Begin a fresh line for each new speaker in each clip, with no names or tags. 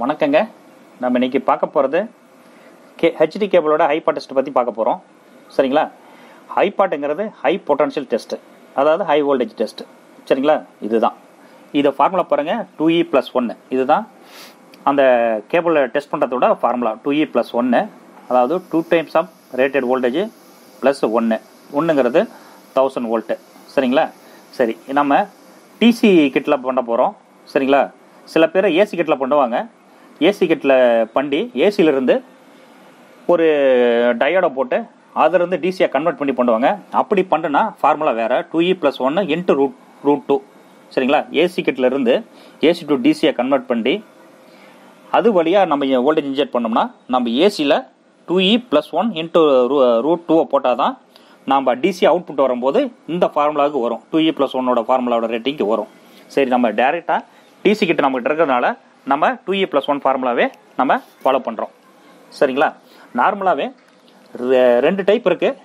வணக்கங்க. நம்ம இன்னைக்கு பார்க்க போகிறது கே ஹெச்டி கேபிளோட ஹைபாட் டெஸ்ட் பற்றி பார்க்க போகிறோம் சரிங்களா? ஹைபாட்டுங்கிறது ஹை பொட்டன்ஷியல் டெஸ்ட்டு அதாவது ஹை வோல்டேஜ் டெஸ்ட்டு சரிங்களா? இதுதான். இதை ஃபார்முலா பாருங்கள் டூ இ ப்ளஸ் ஒன்று இதுதான் அந்த கேபிளை டெஸ்ட் பண்ணுறதோட ஃபார்முலா டூ இ ப்ளஸ் ஒன்று அதாவது two times of rated voltage plus ஒன்று ஒன்றுங்கிறது தௌசண்ட் வோல்ட்டு சரிங்களா? சரி நம்ம டிசி கிட்டில் பண்ண போகிறோம் சரிங்களா? சில பேர் ஏசி கிட்டில் பண்ணுவாங்க. ஏசி கிட்டில் பண்ணி ஏசியிலிருந்து ஒரு டயோடை போட்டு அதிலிருந்து டிசியை கன்வெர்ட் பண்ணி பண்ணுவாங்க அப்படி பண்ணுனா ஃபார்முலா வேறு டூ இ ப்ளஸ் ஒன்று இன்ட்டு ரூட் ரூட் டூ சரிங்களா? ஏசி கிட்டில் இருந்து ஏசி டு டிசியை கன்வெர்ட் பண்ணி அது வழியாக நம்ம வோல்டேஜ் இன்ஜெக்ட் பண்ணோம்னா நம்ம ஏசியில் two E plus one into root டூவை போட்டால் தான் நம்ம டிசி அவுட்புட் வரும்போது இந்த ஃபார்முலாவுக்கு வரும். டூ இ ப்ளஸ் ஒன்னோட ஃபார்முலாவோட ரேட்டிங்க்கு வரும். சரி நம்ம டேரெக்டாக டிசி கிட்ட நம்மகிட்ட இருக்கிறதுனால நம்ம டூ இ ப்ளஸ் ஒன் ஃபார்முலாவே நம்ம ஃபாலோ பண்ணுறோம் சரிங்களா? நார்மலாகவே ரெண்டு டைப் இருக்குது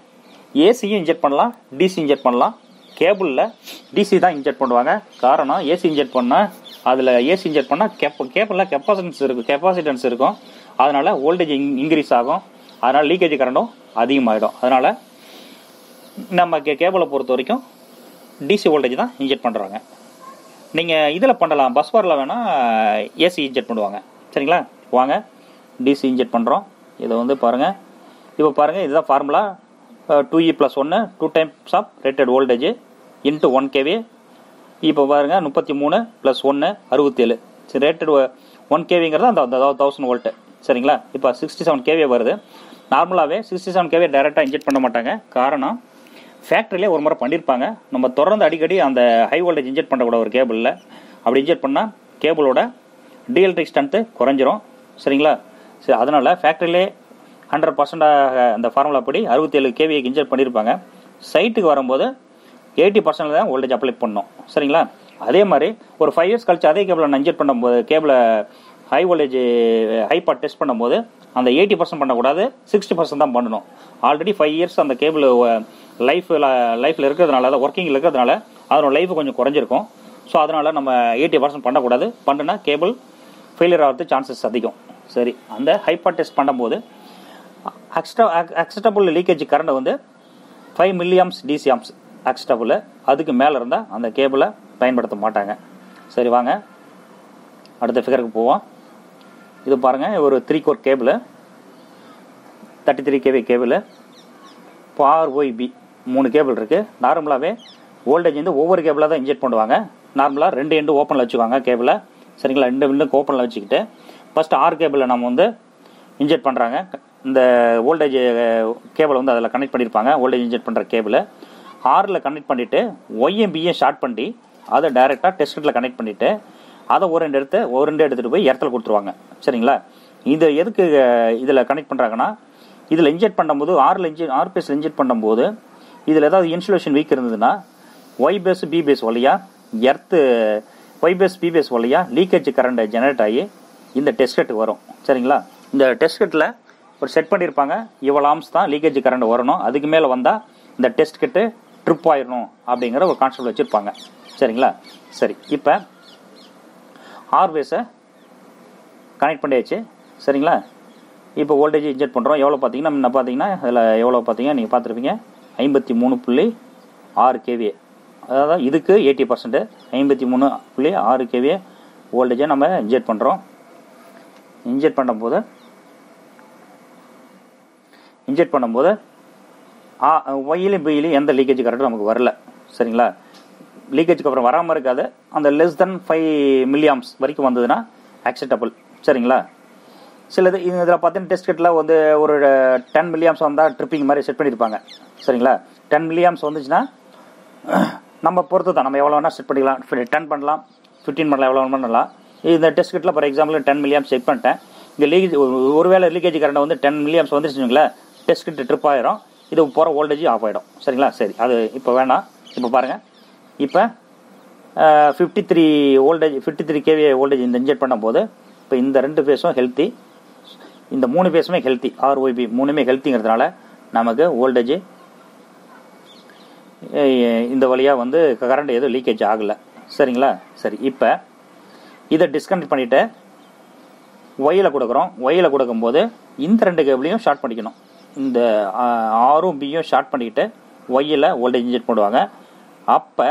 ஏசியும் இன்ஜெக்ட் பண்ணலாம் டிசி இன்ஜெக்ட் பண்ணலாம். கேபிளில் டிசி தான் இன்ஜெக்ட் பண்ணுவாங்க. காரணம் ஏசி இன்ஜெக்ட் பண்ணால் அதில் ஏசி இன்ஜெக்ட் பண்ணால் கெப் கேபிளில் கெப்பாசிட்டன்ஸ் இருக்கும் கெப்பாசிட்டன்ஸ் இருக்கும். அதனால் வோல்டேஜ் இன்க்ரீஸ் ஆகும். அதனால் லீக்கேஜ் கரண்டும் அதிகமாகிடும் அதனால் நம்ம கே கேபிளை பொறுத்த வரைக்கும் டிசி வோல்டேஜ் தான் இன்ஜெக்ட் பண்ணுறாங்க நீங்கள் இதில் பண்ணலாம். பஸ் பாரில் வேணால் ஏசி இன்ஜெக்ட் பண்ணுவாங்க. சரிங்களா? வாங்க. டிசி இன்ஜெக்ட் பண்ணுறோம் இதை வந்து பாருங்கள் இப்போ பாருங்கள் இதுதான் ஃபார்முலா டூ இ ப்ளஸ் ஒன்று two times of rated voltage into one KV இப்போ பாருங்கள் முப்பத்தி மூணு ப்ளஸ் ஒன்று அறுபத்தேழு. சரி ரேட்டட் ஒன் கேவிங்கிறது அந்த அதாவது தௌசண்ட் வோல்ட்டு சரிங்களா? இப்போ சிக்ஸ்டி செவன் கேவி வருது நார்மலாகவே சிக்ஸ்டி செவன் கேவி டைரெக்டாக இன்ஜெக்ட் பண்ண மாட்டாங்க. காரணம் ஃபேக்ட்ரியிலே ஒரு முறை பண்ணியிருப்பாங்க நம்ம தொடர்ந்து அடிக்கடி அந்த ஹை வோல்டேஜ் இன்ஜெக்ட் பண்ணக்கூடாது ஒரு கேபிளில் அப்படி இன்ஜெக்ட் பண்ணால் கேபிளோட டிஎல்ட்ரிக் ஸ்ட்ரென்த்து குறைஞ்சிரும். சரிங்களா? சரி அதனால் ஃபேக்ட்ரியிலே ஹண்ட்ரட் பர்சன்டாக அந்த ஃபார்முலா படி அறுபத்தேழு கேவிஐக்கு இன்ஜெக்ட் பண்ணியிருப்பாங்க சைட்டுக்கு வரும்போது எயிட்டி பர்சன்ட் தான் வோல்டேஜ் அப்ளை பண்ணோம். சரிங்களா? அதே மாதிரி ஒரு ஃபைவ் இயர்ஸ் கழிச்சு அதே கேபிளை நான் இன்ஜெக்ட் பண்ணும்போது கேபிளை high voltage high part test பண்ணும்போது அந்த எயிட்டி பர்சன்ட் பண்ணக்கூடாது சிக்ஸ்டி பர்சன்ட் தான் பண்ணணும். ஆல்ரெடி ஃபைவ் இயர்ஸ் அந்த கேபிள் லைஃப்பில் லைஃப்பில் இருக்கிறதுனால அதாவது ஒர்க்கிங்கில் இருக்கிறதுனால அதனோட லைஃப் கொஞ்சம் குறைஞ்சிருக்கும். ஸோ அதனால் நம்ம எயிட்டி பர்சன்ட் பண்ணக்கூடாது. பண்ணுனா கேபிள் ஃபெயிலியர் ஆகிறது சான்சஸ் அதிகம். சரி அந்த ஹைப்பர் டெஸ்ட் பண்ணும்போது அக்ஸ்டா அக்செப்டபுள் லீக்கேஜ் கரண்ட் வந்து five milliamps DC amps acceptable அதுக்கு மேலே இருந்தால் அந்த கேபிளை பயன்படுத்த மாட்டாங்க. சரி வாங்க. அடுத்த ஃபிகருக்கு போவோம். இது பாருங்கள் ஒரு three core cable thirty three KV cable இப்போ ஆர்ஒய்பி மூணு கேபிள் இருக்குது நார்மலாகவே வோல்டேஜ் வந்து ஒவ்வொரு கேபிளாக தான் இன்ஜெக்ட் பண்ணுவாங்க. நார்மலாக ரெண்டு எண்டு ஓப்பனில் வச்சுக்குவாங்க கேபிளை. சரிங்களா? ரெண்டு எண்டு ஓப்பனில் வச்சுக்கிட்டு ஃபஸ்ட்டு ஆர் கேபிளில் நம்ம வந்து இன்ஜெக்ட் பண்ணுறாங்க இந்த வோல்டேஜ் கேபிள் வந்து அதில் கனெக்ட் பண்ணியிருப்பாங்க வோல்டேஜ் இன்ஜெக்ட் பண்ணுற கேபிள் ஆரில் கனெக்ட் பண்ணிவிட்டு ஒய்எம்பியை ஷார்ட் பண்ணி அதை டைரெக்டாக டெஸ்ட்டில் கனெக்ட் பண்ணிவிட்டு அதை ஒரு ரெண்டு எடுத்து ஒரு ரெண்டு எடுத்துகிட்டு போய் இடத்துல கொடுத்துருவாங்க. சரிங்களா? இது எதுக்கு இதில் கனெக்ட் பண்ணுறாங்கன்னா இதில் இன்ஜெக்ட் பண்ணும்போது ஆறில் இன்ஜெக்ட் ஆர் பேஸில் இன்ஜெக்ட் பண்ணும்போது இதில் ஏதாவது இன்சுலேஷன் வீக் இருந்ததுன்னா ஒய் பேஸ் பி பேஸ் வழியாக earth Y phase B phase வழியாக லீக்கேஜ் கரண்ட் ஜெனரேட் ஆகி இந்த டெஸ்ட்கெட் வரும். சரிங்களா? இந்த டெஸ்ட்கெட்டில் ஒரு செட் பண்ணியிருப்பாங்க. இவ்வளோ ஆம்ஸ் தான் லீக்கேஜ் கரண்ட் வரணும். அதுக்கு மேலே வந்தால் இந்த டெஸ்ட் கிட்டு ட்ரிப் ஆயிடணும் அப்படிங்கிற ஒரு கான்செப்ட் வச்சுருப்பாங்க. சரிங்களா? சரி இப்போ ஆர்வேஸை கனெக்ட் பண்ணியாச்சு. சரிங்களா? இப்போ வோல்டேஜ் இன்ஜெக்ட் பண்ணுறோம் எவ்வளோ பார்த்தீங்கன்னா முன்ன பார்த்தீங்கன்னா அதில் எவ்வளோ பார்த்தீங்கன்னா நீங்கள் பார்த்துருப்பீங்க. ஐம்பத்தி மூணு புள்ளி ஆறு கேவிஏ அதாவது இதுக்கு எயிட்டி பர்சன்ட் ஐம்பத்தி மூணு புள்ளி ஆறு கேவிஏ வோல்டேஜை நம்ம இன்ஜெக்ட் பண்ணுறோம் இன்ஜெக்ட் பண்ணும்போது இன்ஜெக்ட் பண்ணும்போது ஒயிலையும் பியிலையும் எந்த லீக்கேஜ் கரெக்டும் நமக்கு வரல. சரிங்களா? லீக்கேஜுக்கு அப்புறம் வராமல் இருக்காது. அந்த லெஸ் தென் ஃபைவ் மில்லியாம்ஸ் வரைக்கும் வந்ததுன்னா அக்செப்டபுள் சரிங்களா? சிலது இதில் பார்த்தீங்கன்னா டெஸ்ட் கிட்டில் வந்து ஒரு டென் மில்லியாம்ஸ் வந்தால் ட்ரிப்பிங் மாதிரி செட் பண்ணியிருப்பாங்க. சரிங்களா? டென் மில்லியாம்ஸ் வந்துச்சுன்னா நம்ம பொறுத்து தான். நம்ம எவ்வளோ வேணால் செட் பண்ணிக்கலாம். டென் பண்ணலாம். ஃபிஃப்டீன் பண்ணலாம். எவ்வளோ பண்ணலாம். இந்த test கிட்டில் for example ten milliamps set பண்ணிட்டேன். இந்த லீக்கேஜ் ஒருவேளை லீக்கேஜ் கரண்ட் வந்து டென் மில்லியாம்ஸ் வந்துச்சுங்களேன் டெஸ்ட் கிட் ட்ரிப் ஆயிரும். இது போகிற வோல்டேஜ் ஆஃப் ஆகிடும் சரிங்களா? சரி. அது இப்போ வேணாம். இப்போ பாருங்கள் இப்போ fifty three voltage fifty three KV voltage இந்த இன்ஜெக்ட் பண்ணும்போது இப்போ இந்த ரெண்டு ஃபேஸும் ஹெல்த்தி இந்த மூணு பேஸுமே ஹெல்த்தி ஆர்ஒய்பி மூணுமே ஹெல்த்திங்கிறதுனால நமக்கு ஓல்டேஜ் இந்த வழியாக வந்து கரண்ட் எதுவும் லீக்கேஜ் ஆகலை. சரிங்களா? சரி இப்போ இதை டிஸ்கனெக்ட் பண்ணிவிட்டு ஒயில் கொடுக்குறோம். ஒயில் கொடுக்கும்போது இந்த ரெண்டு கேபிளையும் ஷார்ட் பண்ணிக்கணும். இந்த ஆரும் பியும் ஷார்ட் பண்ணிக்கிட்டு ஒய்யில் வோல்டேஜ் இன்ஜெக்ட் பண்ணுவாங்க. அப்போ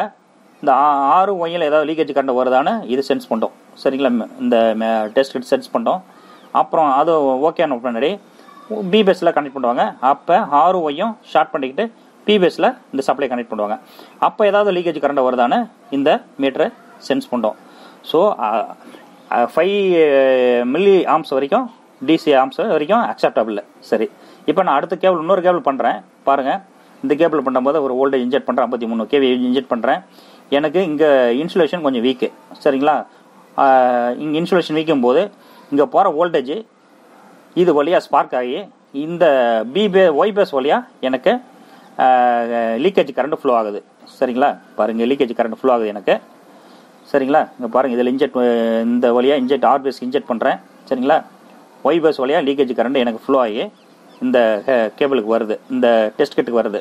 இந்த ஆறு ஒயில் ஏதாவது லீக்கேஜ் கரண்ட் வருதான்னு இது சென்ஸ் பண்ணிட்டோம். சரிங்களா? இந்த டெஸ்ட் கிட் சென்ஸ் பண்ணிட்டோம். அப்புறம் அது ஓகேன்னு பின்னாடி பி பேஸில் கனெக்ட் பண்ணுவாங்க. அப்போ ஆறு ஒய்யும் ஷார்ட் பண்ணிக்கிட்டு பி பேஸில் இந்த சப்ளை கனெக்ட் பண்ணுவாங்க. அப்போ ஏதாவது லீக்கேஜ் கரண்ட் வருதான்னு இந்த மீட்டரை சென்ஸ் பண்ணிட்டோம் ஸோ ஃபைவ் மில்லி ஆம்ஸ் வரைக்கும் டிசி ஆம்ஸ் வரைக்கும் அக்செப்டபிள் சரி. இப்போ நான் அடுத்த கேபிள் இன்னொரு கேபிள் பண்ணுறேன் பாருங்கள் இந்த கேபிள் பண்ணும்போது ஒரு வோல்டேஜ் இன்ஜெக்ட் பண்ணுறேன் ஐம்பத்தி மூணு கேவி இன்ஜெக்ட் பண்ணுறேன் எனக்கு இங்கே இன்சுலேஷன் கொஞ்சம் வீக்கு சரிங்களா? இங்கே இன்சுலேஷன் வீக்கும் போது இங்கே போகிற வோல்டேஜ் இது வழியாக ஸ்பார்க் ஆகி இந்த பி பே ஒய் பேஸ் வழியாக எனக்கு லீக்கேஜ் கரண்ட் ஃப்ளோ ஆகுது. சரிங்களா? பாருங்கள் லீக்கேஜ் கரண்ட் ஃப்ளோ ஆகுது எனக்கு. சரிங்களா? இங்கே பாருங்கள் இதில் இன்ஜெக்ட் இந்த வழியாக இன்ஜெக்ட் ஆர் பேஸ் இன்ஜெக்ட் பண்ணுறேன் சரிங்களா? ஒய் பேஸ் வழியாக லீக்கேஜ் கரண்ட் எனக்கு ஃப்ளோ ஆகி இந்த கேபிளுக்கு வருது இந்த டெஸ்ட் கிட்டுக்கு வருது.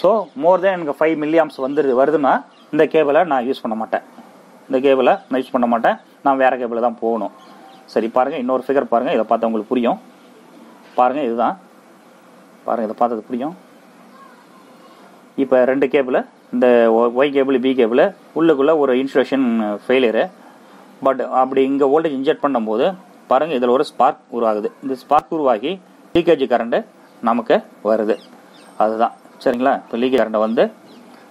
ஸோ மோர் தென் எனக்கு ஃபைவ் மில்லியாம்ஸ் வந்துரு வருதுன்னா இந்த கேபிளை நான் யூஸ் பண்ண மாட்டேன். இந்த கேபிளை நான் யூஸ் பண்ண மாட்டேன். நான் வேறு கேபிளை தான் போகணும். சரி பாருங்கள் இன்னொரு ஃபிகர் பாருங்கள் இதை பார்த்தா உங்களுக்கு புரியும். பாருங்கள் இதுதான். பாருங்கள் இதை பார்த்தது புரியும். இப்போ ரெண்டு கேபிள் இந்த ஒய் கேபிள் பி கேபிள் உள்ளுக்குள்ளே ஒரு இன்சுலேஷன் ஃபெயிலியரு பட் அப்படி இங்கே வோல்டேஜ் இன்ஜெக்ட் பண்ணும்போது பாருங்கள் இதில் ஒரு ஸ்பார்க் உருவாகுது. இந்த ஸ்பார்க் உருவாகி லீக்கேஜ் கரண்ட்டு நமக்கு வருது. அதுதான். சரிங்களா? இப்போ லீக்கேஜ் கரண்ட்டை வந்து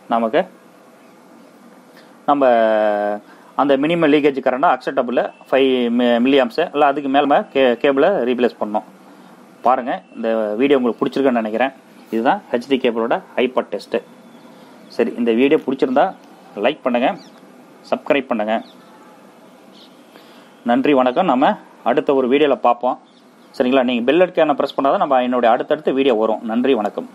நமக்கு நம்ம அந்த மினிமம் லீக்கேஜ் கரண்ட்டாக அக்செப்டபிள் ஃபைவ் மில்லியாம்ஸு இல்லை அதுக்கு மேலே கே கேபிளை ரீப்ளேஸ் பண்ணோம் பாருங்கள் இந்த வீடியோ உங்களுக்கு பிடிச்சிருக்குன்னு நினைக்கிறேன். இதுதான் ஹெச்டி கேபிளோட ஹைப்பர் டெஸ்ட்டு சரி இந்த வீடியோ பிடிச்சிருந்தா லைக் பண்ணுங்கள் சப்ஸ்கிரைப் பண்ணுங்கள் நன்றி வணக்கம். நம்ம அடுத்த ஒரு வீடியோவில் பார்ப்போம். சரிங்களா? நீங்கள் பெல் அடிக்கான ப்ரெஸ் பண்ணால் தான் நம்ம என்னுடைய அடுத்தடுத்த வீடியோ வரும். நன்றி வணக்கம்.